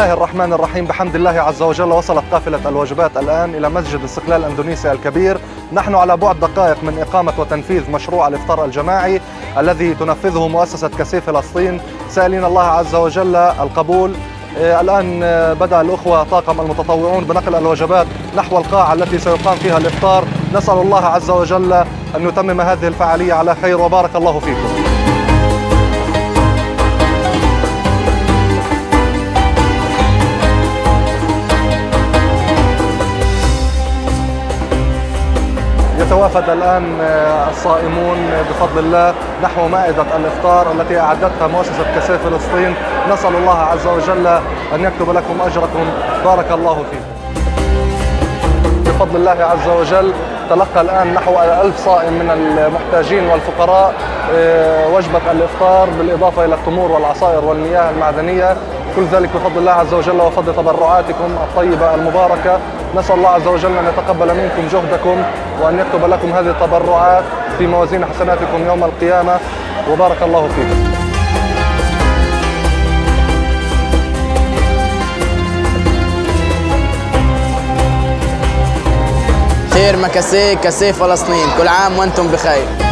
الله الرحمن الرحيم. بحمد الله عز وجل وصلت قافلة الوجبات الآن إلى مسجد استقلال الأندونيسي الكبير. نحن على بعد دقائق من إقامة وتنفيذ مشروع الإفطار الجماعي الذي تنفذه مؤسسة كسي فلسطين. سائلين الله عز وجل القبول. آه، الآن آه، بدأ الأخوة طاقم المتطوعون بنقل الوجبات نحو القاعة التي سيقام فيها الإفطار. نسأل الله عز وجل أن يتمم هذه الفعالية على خير وبارك الله فيكم. يتوافد الآن آه، الصائمون بفضل الله نحو مائدة الإفطار التي أعدتها مؤسسة كسي فلسطين. نسأل الله عز وجل أن يكتب لكم أجركم. بارك الله فيكم. بفضل الله عز وجل تلقى الآن نحو ألف صائم من المحتاجين والفقراء آه، وجبة الإفطار بالإضافة إلى التمور والعصائر والمياه المعدنية. كل ذلك بفضل الله عز وجل وفضل تبرعاتكم الطيبة المباركة. نسأل الله عز وجل أن يتقبل منكم جهدكم وأن يكتب لكم هذه التبرعات في موازين حسناتكم يوم القيامة. وبارك الله فيكم. خير مكاسي كسي فلسطين كل عام وأنتم بخير.